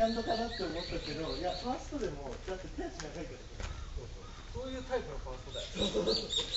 セカンドかなって思ったけど、いや、ファーストでも、だって手足長いから。そういうタイプのファーストだよ。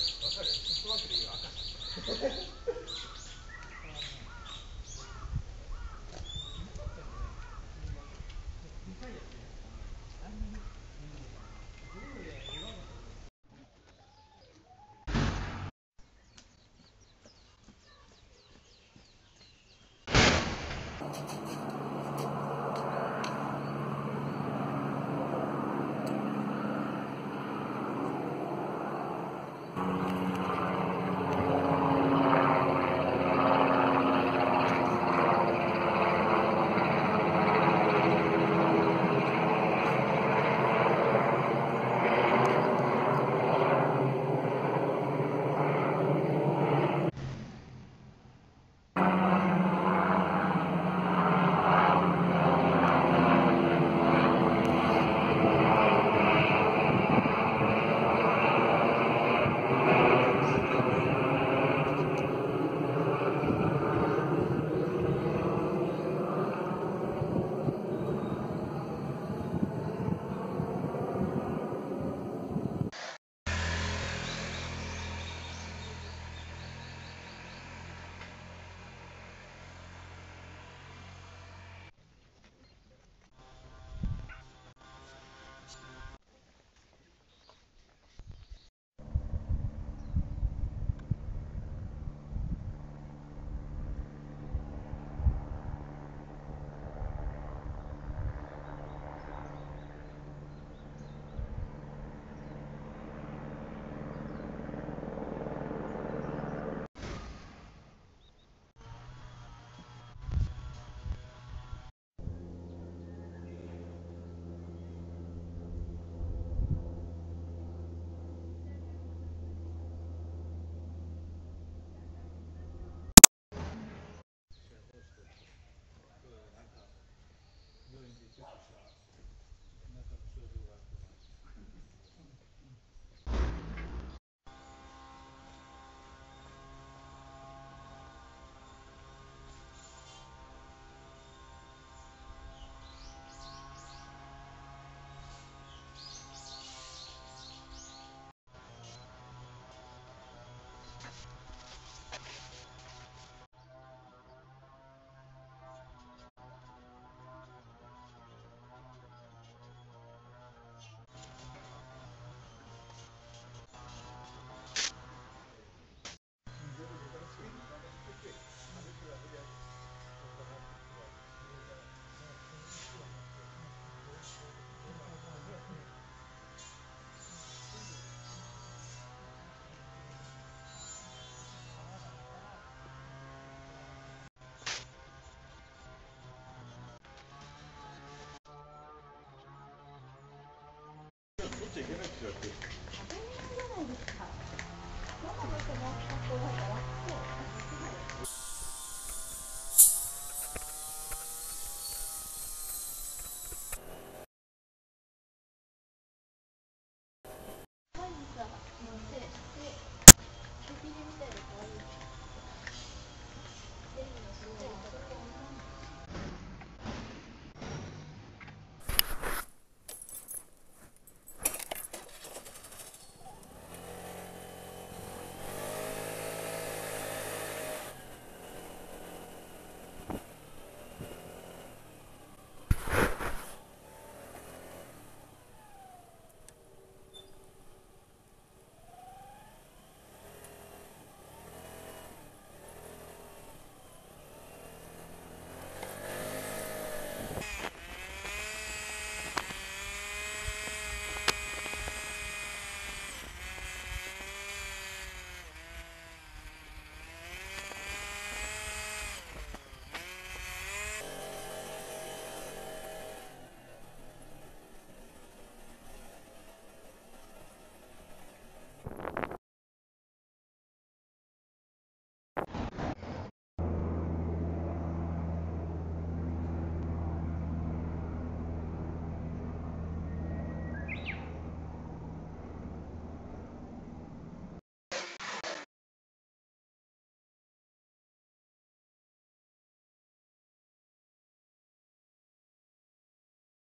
ですか。